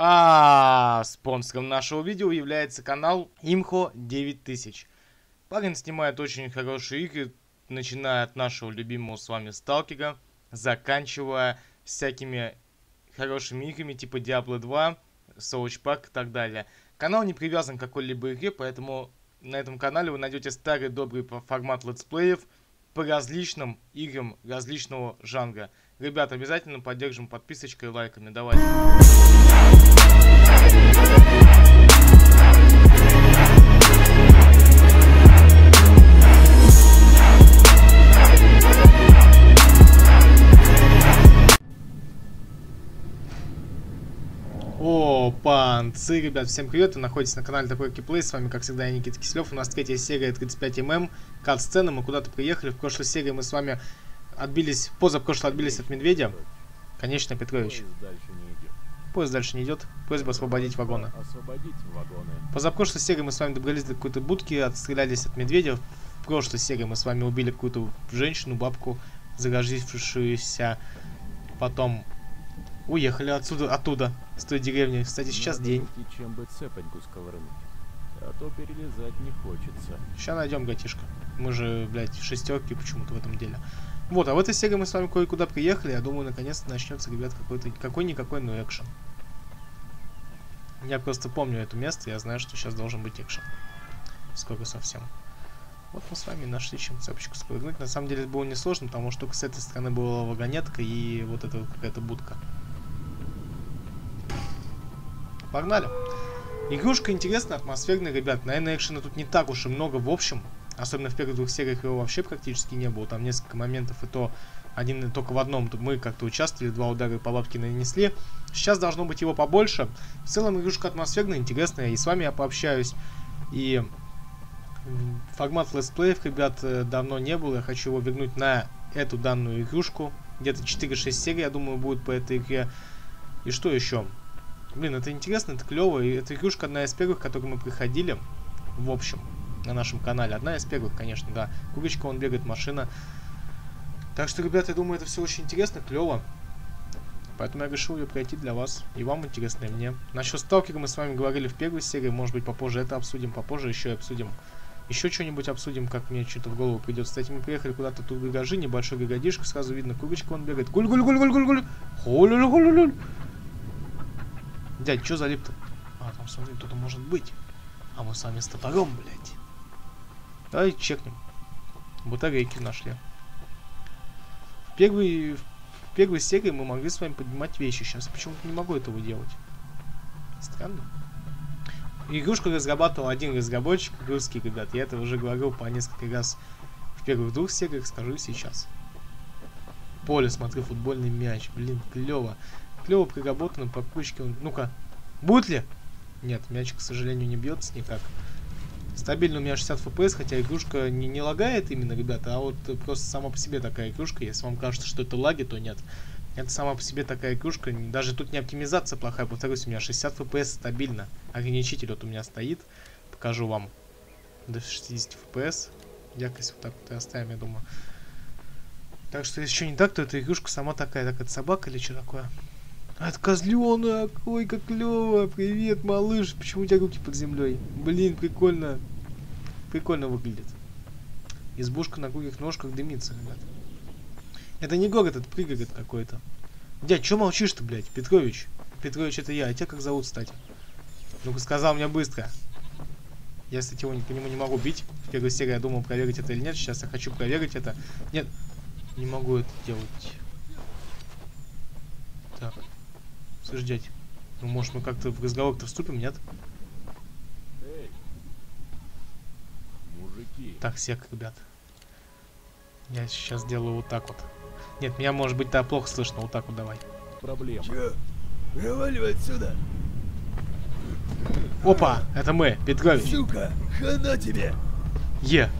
А спонсором нашего видео является канал Имхо 9000. Парень снимает очень хорошие игры, начиная от нашего любимого с вами Сталкера, заканчивая всякими хорошими играми типа Diablo 2, South Park и так далее. Канал не привязан к какой-либо игре, поэтому на этом канале вы найдете старый добрый формат летсплеев по различным играм различного жанра. Ребята, обязательно поддержим подписочкой и лайками. Давайте. Панцы, ребят, всем привет, вы находитесь на канале Такой Киплей, с вами, как всегда, я Никита Киселев, у нас третья серия 35 мм, кат-сцена, мы куда-то приехали, в прошлой серии мы с вами отбились, позапрошлой отбились от медведя, конечно, Петрович. Поезд дальше не идет, просьба освободить вагоны. Освободить вагоны. Позапрошлой серии мы с вами добрались до какой-то будки, отстрелялись от медведя, в прошлой серии мы с вами убили какую-то женщину, бабку, загордившуюся, потом уехали отсюда, оттуда, с той деревни. Кстати, сейчас Надо день. чем бы цепоньку сковырнуть. А то перелезать не хочется. Сейчас найдем, гатишка. Мы же, блядь, шестерки почему-то в этом деле. Вот, а в этой серии мы с вами кое-куда приехали. Я думаю, наконец-то начнется, ребят, какой-то какой-никакой, но экшен. Я просто помню это место, я знаю, что сейчас должен быть экшен. Скоро совсем. Вот мы с вами нашли чем цепочку спрыгнуть. На самом деле это было несложно, потому что только с этой стороны была вагонетка и вот эта вот какая-то будка. Погнали. Игрушка интересная, атмосферная, ребят. Наверное, экшена тут не так уж и много в общем. Особенно в первых двух сериях его вообще практически не было. Там несколько моментов, и то один только в одном. Тут мы как-то участвовали, два удара по бабке нанесли. Сейчас должно быть его побольше. В целом игрушка атмосферная, интересная. И с вами я пообщаюсь. И формат летсплеев, ребят, э, давно не было. Я хочу его вернуть на эту данную игрушку. Где-то 4-6 серий, я думаю, будет по этой игре. И что еще? Блин, это интересно, это клево. И эта игрушка одна из первых, которой мы приходили. В общем, на нашем канале. Одна из первых, конечно, да. Курочка, он бегает, машина. Так что, ребята, я думаю, это все очень интересно, клево. Поэтому я решил ее пройти для вас. И вам интересно, и мне. Насчет сталкера мы с вами говорили в первой серии. Может быть, попозже это обсудим. Попозже еще обсудим. Еще что-нибудь обсудим, как мне что-то в голову придет. Кстати, мы приехали куда-то тут в гаражи, небольшой городишко, сразу видно, курочка он бегает. Гуль-гуль-гуль-гуль-гуль-гуль! Холь-холь-холь-холь! Дядь, что залип-то? А, там, смотри, кто-то может быть. А мы с вами с топором, блядь. Давай чекнем. Батарейки нашли. В первой, в первой серии мы могли с вами поднимать вещи. Сейчас почему-то не могу этого делать. Странно. Игрушку разрабатывал один разработчик, русский, ребят. Я это уже говорил по несколько раз в первых двух сериях, скажу сейчас. Поле, смотрю, футбольный мяч. Блин, клево. Клево приработано, по кучке. Ну-ка, будет ли? Нет, мяч, к сожалению, не бьется никак. Стабильно у меня 60 FPS, хотя игрушка не, не лагает именно, ребята, а вот просто сама по себе такая игрушка. Если вам кажется, что это лаги, то нет. Это сама по себе такая игрушка. Даже тут не оптимизация плохая, повторюсь, у меня 60 FPS стабильно. Ограничитель вот у меня стоит. Покажу вам. До 60 FPS. Яркость вот так вот и оставим, я думаю. Так что, если что не так, то эта игрушка сама такая. Так, это собака или что такое? Это козленок! Ой, как клево! Привет, малыш! Почему у тебя руки под землей? Блин, прикольно. Прикольно выглядит. Избушка на курьих ножках дымится, ребят. Это не город, это пригород какой-то. Дядь, чё молчишь-то, блядь? Петрович. Петрович, это я. А тебя как зовут, кстати? Ну-ка, сказал мне быстро. Я, кстати, его не- по нему не могу бить. В первой серии я думал, проверить это или нет. Сейчас я хочу проверить это. Нет, не могу это делать. Так. Слышь, дядь, ну может мы как-то в разговор-то вступим, нет? Эй! Мужики! Так, сек, ребят. Я сейчас сделаю вот так вот. Нет, меня может быть да плохо слышно. Вот так вот давай. Проблема. Чё? Проваливай отсюда! Опа, это мы, Петрович. Сука! Хана тебе! Е.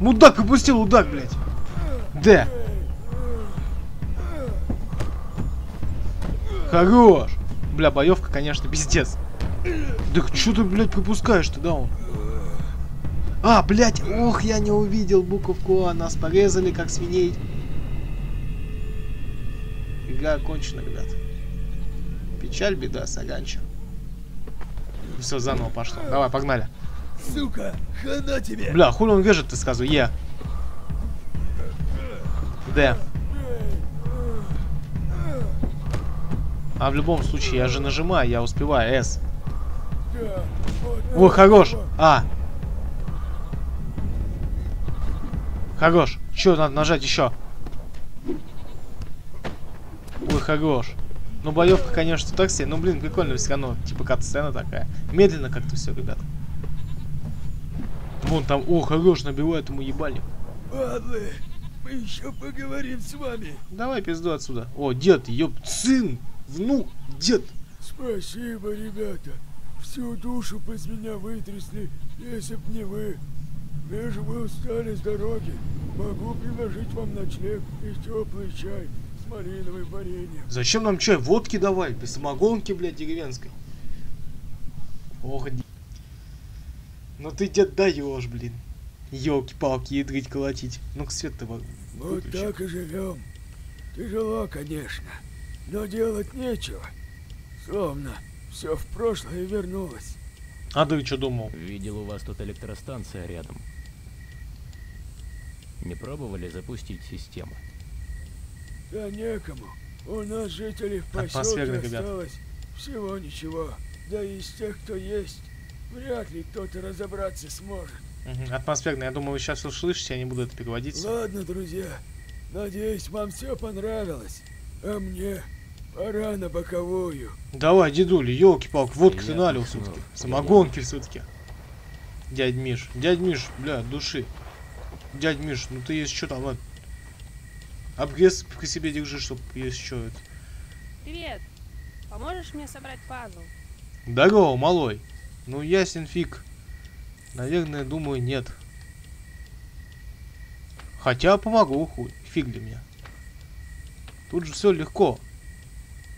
Мудак пропустил удак, блядь. Д. Хорош. Бля, боевка, конечно, пиздец. Да что ты, блядь, пропускаешь-то, да он? А, блядь, ох, я не увидел буковку А, нас порезали, как свиней. Игра окончена, ребят. Печаль, беда, саганча. Все, заново пошло. Давай, погнали. Сука, хана тебе! Бля, хули он вяжет, ты сказал? Е. Д. А в любом случае, я же нажимаю, я успеваю. С. Ой, хорош. А. Хорош. Че, надо нажать еще? Ой, хорош. Ну, боевка, конечно, так себе. Ну, блин, прикольно все равно. Типа кат-сцена такая. Медленно как-то все, ребят. Вон там, о, хорош, набивает ему ебальник. Падлы, мы еще поговорим с вами. Давай пизду отсюда. О, дед, ёб, сын, внук, дед. Спасибо, ребята. Всю душу из меня вытрясли, если б не вы. Вижу, вы устали с дороги. Могу предложить вам ночлег и теплый чай с малиновым вареньем. Зачем нам чай? Водки давай, без самогонки, блядь, деревенской. Ох, Ну ты, дед, даешь, блин. Елки-палки, ядрить колотить. Ну-ка, свет-то во- Вот выключи. так и живем. Тяжело, конечно, но делать нечего. Словно все в прошлое вернулось. А ты что думал? Видел у вас тут электростанция рядом. Не пробовали запустить систему? Да некому. У нас жителей в поселке осталось всего ничего. Да и из тех, кто есть, вряд ли кто-то разобраться сможет. Мгм, Атмосферно, я думаю, вы сейчас услышите, я не буду это переводить. Ладно, друзья, надеюсь, вам все понравилось. А мне пора на боковую. Давай, дедули, елки-палки, водки ты налил пошел. все-таки. Самогонки все-таки. Дядь Миш, дядь Миш, бля, души. Дядь Миш, ну ты есть что там, вот. Обрез при себе держи, чтоб есть что это. Привет. Поможешь мне собрать пазл? Здорово, малой. Ну, ясен фиг. Наверное, думаю, нет. Хотя помогу, хуй. Фиг для меня. Тут же все легко.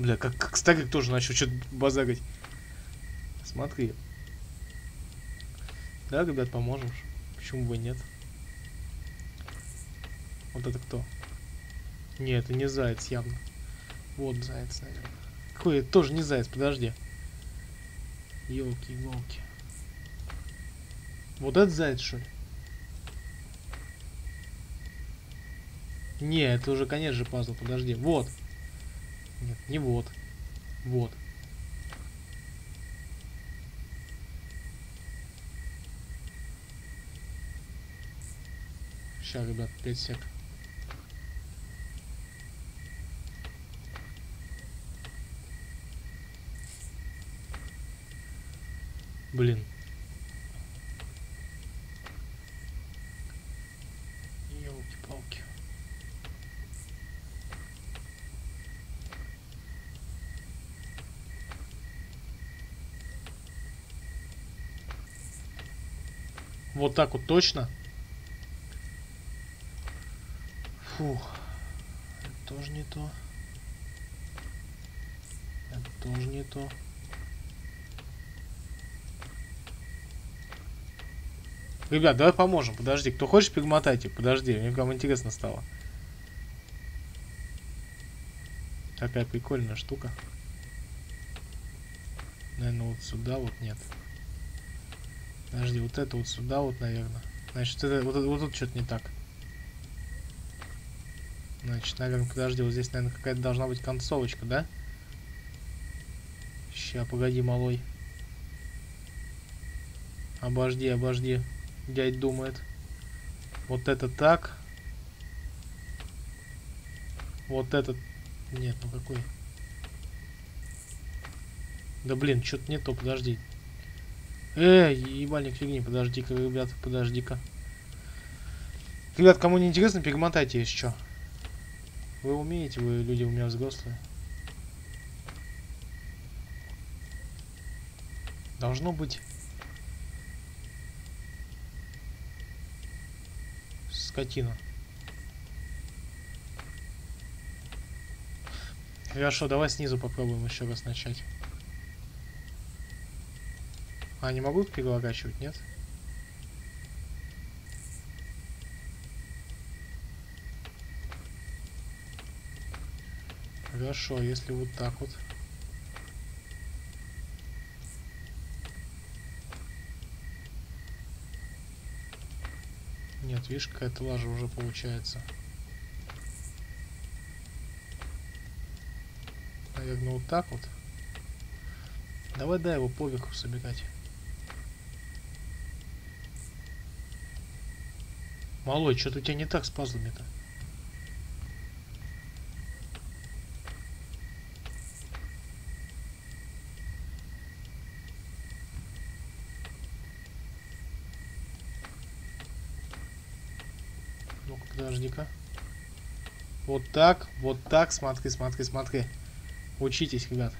Бля, как, как старик тоже начал что-то базарить. Смотри. Да, ребят, поможем. Почему бы и нет? Вот это кто? Не, это не заяц явно. Вот заяц, наверное. Какой это тоже не заяц, подожди. Елки-иголки. Вот этот заяц, что ли? Не, это уже конец же пазл, подожди. Вот. Нет, не вот. Вот. Сейчас, ребят, 5 сек. Блин. Елки-палки. Вот так вот точно? Фух. Это тоже не то. Это тоже не то. Ребят, давай поможем. Подожди, кто хочет, перемотайте. Подожди, мне прям интересно стало. Такая прикольная штука. Наверное, вот сюда вот нет. Подожди, вот это вот сюда вот, наверное. Значит, это, вот, вот тут что-то не так. Значит, наверное, подожди, вот здесь, наверное, какая-то должна быть концовочка, да? Ща, погоди, малой. Обожди, обожди. Дядь думает. Вот это так. Вот этот... Нет, ну какой? Да блин, что-то не то, подожди. Эй, ебальник фигни, подожди-ка, ребят, подожди-ка. Ребят, кому не интересно, перемотайте что. Вы умеете, вы люди у меня взрослые. Должно быть... Скотина. Хорошо, давай снизу попробуем еще раз начать. А, не могу переворачивать, нет? Хорошо, если вот так вот. Нет, видишь, какая-то лажа уже получается. Наверное, вот так вот. Давай, да, его по собирать. Малой, что-то у тебя не так с пазлами-то. Ну-ка, подожди-ка. Вот так, вот так, смотри, смотри, смотри. Учитесь, ребят.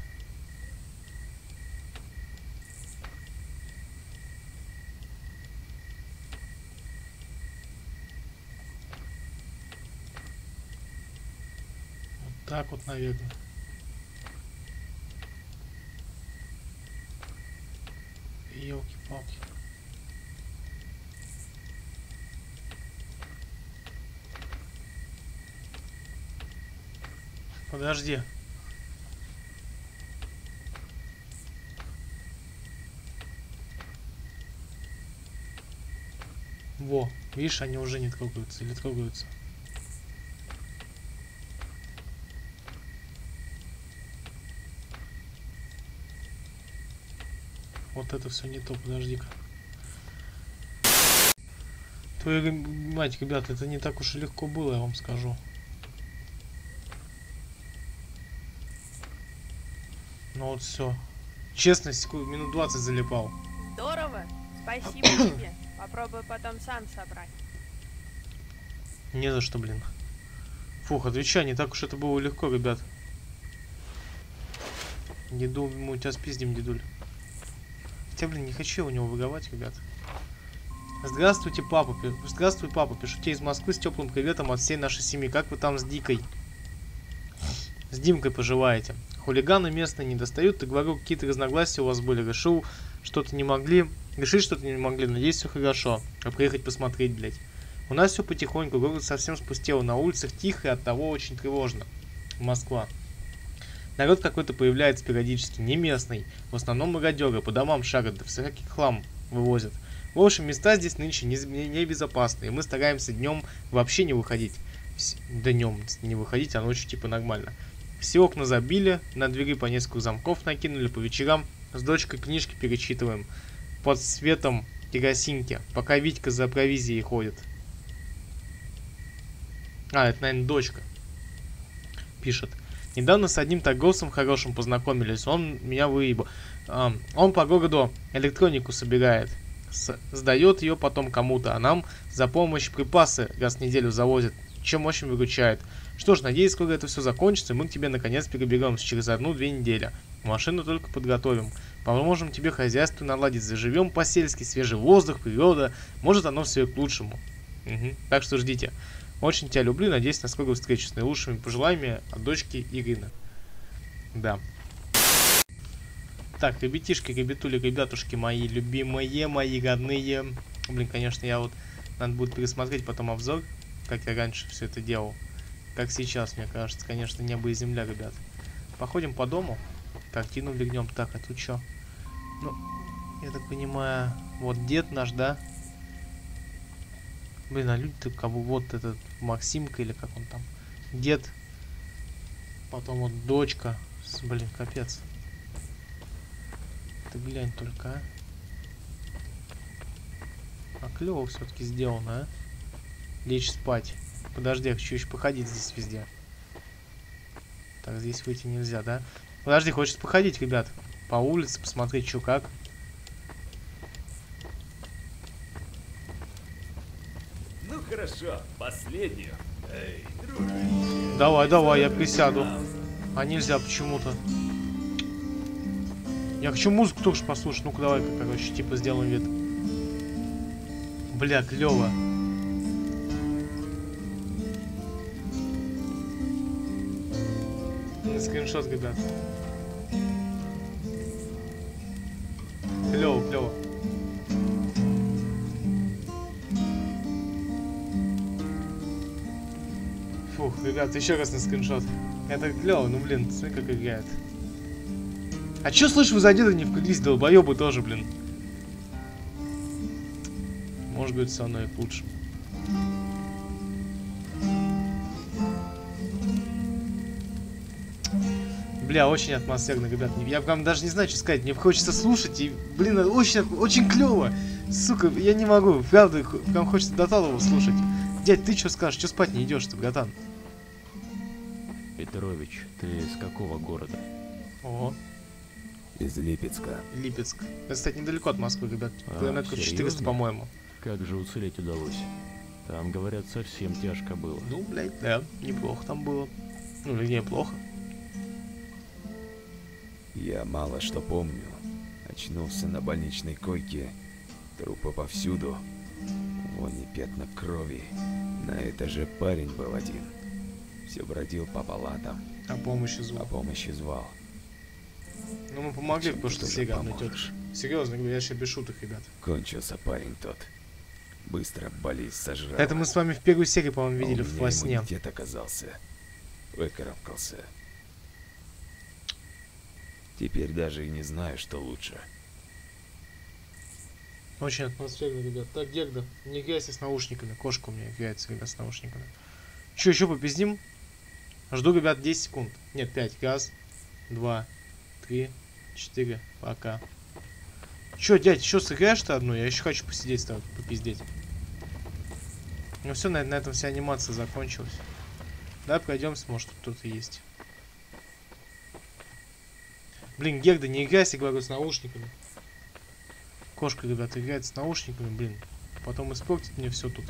Вот так вот, наверное. Елки-палки. Подожди. Во, видишь, они уже не трогаются или трогаются. Вот это все не то, подожди-ка. Твою мать, ребята, это не так уж и легко было, я вам скажу. Ну вот все. Честно, секунд, минут 20 залипал. Здорово. Спасибо тебе. Попробую потом сам собрать. Не за что, блин. Фух, отвечай, не так уж это было легко, ребят. Деду, мы у тебя спиздим, дедуль. Хотя, блин, не хочу у него выговать, ребят. Здравствуйте, папа. Здравствуй, папа. Пишу тебе из Москвы с теплым приветом от всей нашей семьи. Как вы там с Дикой? С Димкой поживаете? Хулиганы местные не достают. Ты говорю, какие-то разногласия у вас были. Решил, что-то не могли. Решить что-то не могли. Надеюсь, все хорошо. А приехать посмотреть, блядь. У нас все потихоньку. Город совсем спустел. На улицах тихо и от того очень тревожно. Москва. Народ какой-то появляется периодически, не местный. В основном мародеры, по домам шарят, да всякий хлам вывозят. В общем, места здесь нынче не- не- небезопасные. Мы стараемся днем вообще не выходить. Вс- Днем не выходить, а ночью типа нормально. Все окна забили, на двери по несколько замков накинули, по вечерам с дочкой книжки перечитываем. Под светом керосинки, пока Витька за провизией ходит. А, это, наверное, дочка. Пишет. Недавно с одним торговцем хорошим познакомились. Он меня выебал. А, он по городу электронику собирает. С- сдает ее потом кому-то, а нам за помощь припасы раз в неделю завозит, чем очень выручает. Что ж, надеюсь, скоро это все закончится, и мы к тебе наконец переберемся через одну-две недели. Машину только подготовим. Поможем тебе хозяйство наладить, заживем по-сельски, свежий воздух, природа. Может оно все к лучшему. Мгм. Так что ждите. Очень тебя люблю, надеюсь на скорую встречу с наилучшими пожеланиями от дочки Ирины. Да. Так, ребятишки, ребятули, ребятушки мои любимые, мои родные. Блин, конечно, я вот... Надо будет пересмотреть потом обзор, как я раньше все это делал. Как сейчас, мне кажется, конечно, небо и земля, ребят. Походим по дому, картину легнем. Так, а тут что? Ну, я так понимаю, вот дед наш, да? Блин, а люди-то кого вот этот Максимка или как он там? Дед. Потом вот дочка. Блин, капец. Ты глянь только, а. А клево все-таки сделано, а. Лечь спать. Подожди, я хочу еще походить здесь везде. Так, здесь выйти нельзя, да? Подожди, хочется походить, ребят. По улице, посмотреть, что как. Ну хорошо, последнюю. Эй, Давай, давай, я присяду. А нельзя почему-то. Я хочу музыку тоже послушать. Ну-ка, давай-ка, короче, типа сделаем вид. Бля, клево. Скриншот, ребят. Клево, клево. Ребят, еще раз на скриншот. Это клево, ну блин, смотри, как играет. А чё слышь, вы за деда не вкрылись, долбоёбы тоже, блин. Может быть, все оно и к лучшему. Бля, очень атмосферно, ребят. Я прям даже не знаю, что сказать. Мне хочется слушать, и, блин, очень, очень клево. Сука, я не могу. Правда, прям хочется до талого слушать. Дядь, ты что скажешь? Что спать не идешь ты, братан? Петрович, ты из какого города? О, Из Липецка. Липецк. Это, кстати, недалеко от Москвы, ребят. А, Километров 400, серьезно? по-моему. Как же уцелеть удалось? Там, говорят, совсем тяжко было. Ну, блядь, да, неплохо там было. Ну, или неплохо. Я мало что помню. Очнулся на больничной койке. Трупы повсюду. Вони пятна крови. На этаже парень был один. Все бродил по палатам, А помощи а звук. помощи звал. Ну, мы помогли, Чем потому что одной поможешь? тетки. Серьезно говорю, я сейчас без шуток, ребят. Кончился парень тот. Быстро болезнь сожрала. Это мы с вами в первой серии, по-моему, А у видели меня во сне. иммунитет оказался. Выкарабкался. Теперь даже и не знаю, что лучше. Очень атмосферно, ребят. Так, Герда, не играйся с наушниками. Кошка у меня играется, ребят, с наушниками. Че, еще попиздим? Жду, ребят, 10 секунд. Нет, 5. Раз, два, три, четыре. Пока. Че, дядь, еще сыграешь-то одну? Я еще хочу посидеть тобой, попиздеть. Ну все, на, на этом вся анимация закончилась. Давай пройдемся, может кто-то есть. Блин, Герда, не играйся, говорю, с наушниками. Кошка, ребята, играет с наушниками, блин. Потом испортит мне все тут.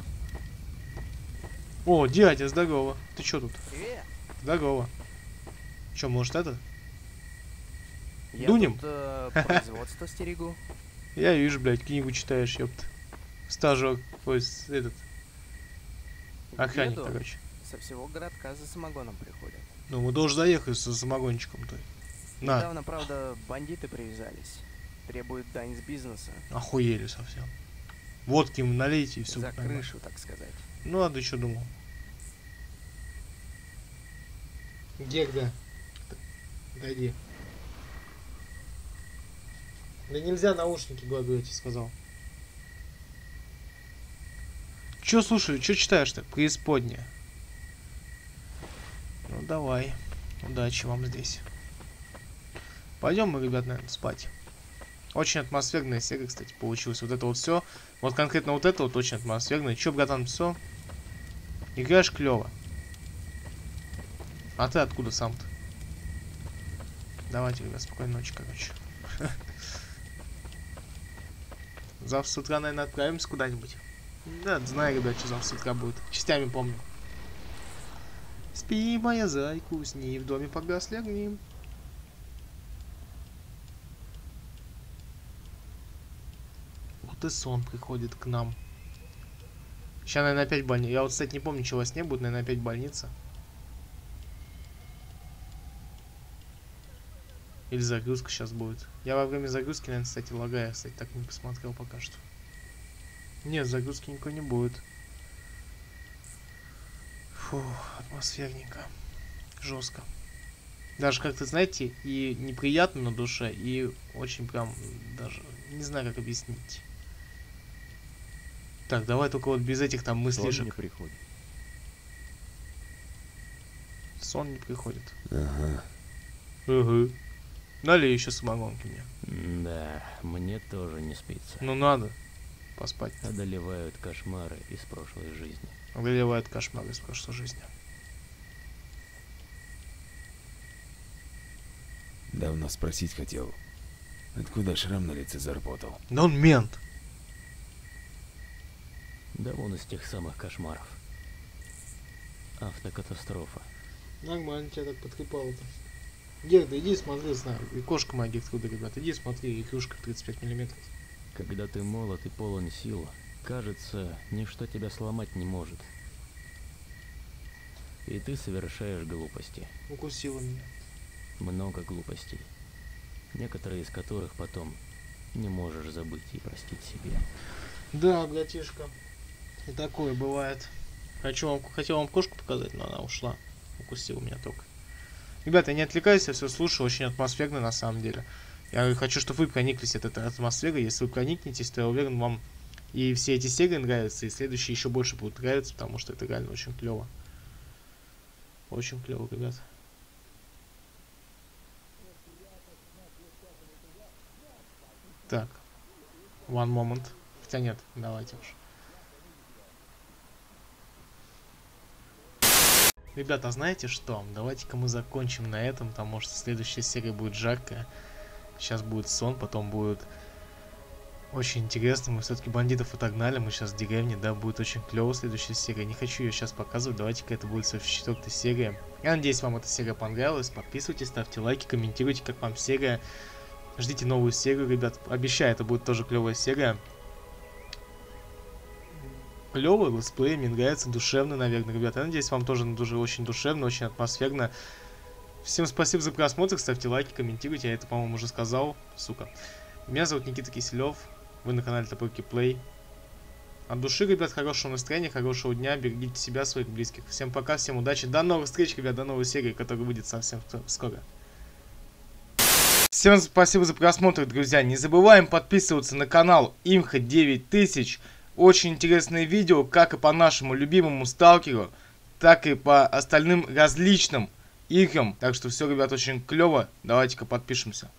О, дядя, здорово. Ты чё тут? Привет. Здорово. Чё, может это? Я Дунем? тут э, производство стерегу. Я вижу, блядь, книгу читаешь, ёпта. Стажер, ой, этот. Охранник, Еду. короче. Со всего городка за самогоном приходят. Ну, мы должны заехать со самогончиком-то. На, Недавно, правда, бандиты привязались. Требуют дань с бизнеса. охуели совсем. Водки им налейте и все. за крышу, так сказать. Ну, а ты что думал? Гегда. Дойди. Да нельзя наушники, говорю, я тебе сказал. Чё слушаю, чё читаешь-то? Преисподняя. Ну давай. Удачи вам здесь. Пойдем мы, ребят, наверное, спать. Очень атмосферная серия, кстати, получилась. Вот это вот все. Вот конкретно вот это вот очень атмосферно. Чё, братан, все? Играешь клево. А ты откуда сам-то? Давайте, ребят, спокойной ночи, короче. Завтра с утра, наверное, отправимся куда-нибудь. Да, знаю, ребят, что завтра с утра будет. Частями помню. Спи, моя зайка, усни, в доме погасли огни. Вот и сон приходит к нам. Сейчас, наверное, опять больница. Я вот, кстати, не помню, что во сне будет, наверное, опять больница. Или загрузка сейчас будет. Я во время загрузки, наверное, кстати, лагаю. Кстати, так не посмотрел пока что. Нет, загрузки никакой не будет. Фу, атмосферненько. Жестко. Даже как-то, знаете, и неприятно на душе, и очень прям даже не знаю, как объяснить. Так, давай только вот без этих там Сон мыслишек. не приходит. Сон не приходит. Ага. Угу. Налей еще самогонки мне. Да, мне тоже не спится. Ну надо поспать. Одолевают кошмары из прошлой жизни. Одолевает кошмар из прошлой жизни. Давно спросить хотел. Откуда шрам на лице заработал? Да он мент. Да вон из тех самых кошмаров. Автокатастрофа. Нормально тебя так потрепало-то. Герда, иди смотри, знаю. И кошка моя Гертруда, ребят. Иди смотри, игрушка 35 миллиметров. Когда ты молод и полон сил, кажется, ничто тебя сломать не может. И ты совершаешь глупости. Укусила меня. Много глупостей. Некоторые из которых потом не можешь забыть и простить себе. Да, братишка. И такое бывает. Хочу вам, хотел вам кошку показать, но она ушла. Укусила меня только. Ребята, не отвлекайтесь, я все слушаю, очень атмосферно на самом деле. Я хочу, чтобы вы прониклись от этой атмосферы. Если вы проникнетесь, то я уверен, вам И все эти серии нравятся, и следующие еще больше будут нравиться, потому что это реально очень клево. Очень клево, ребят. Так. One moment. Хотя нет, давайте уж. Ребята, а знаете что? Давайте-ка мы закончим на этом, потому что следующая серия будет жаркая. Сейчас будет сон, потом будет очень интересно. Мы все-таки бандитов отогнали, мы сейчас в деревне, да, будет очень клево следующая серия. Не хочу ее сейчас показывать, давайте-ка это будет четвертая серия. Я надеюсь, вам эта серия понравилась. Подписывайтесь, ставьте лайки, комментируйте, как вам серия. Ждите новую серию, ребят. Обещаю, это будет тоже клевая серия. Клевый летсплей, мне нравится, душевно, наверное, ребята. Я надеюсь, вам тоже дуже, очень душевно, очень атмосферно. Всем спасибо за просмотр, ставьте лайки, комментируйте, я это, по-моему, уже сказал, сука. Меня зовут Никита Киселев, вы на канале Топорки Плей. От души, ребят, хорошего настроения, хорошего дня, берегите себя, своих близких. Всем пока, всем удачи, до новых встреч, ребят, до новой серии, которая выйдет совсем скоро. Всем спасибо за просмотр, друзья. Не забываем подписываться на канал Имха 9000. Очень интересные видео, как и по нашему любимому сталкеру, так и по остальным различным играм. Так что все, ребят, очень клево. Давайте-ка подпишемся.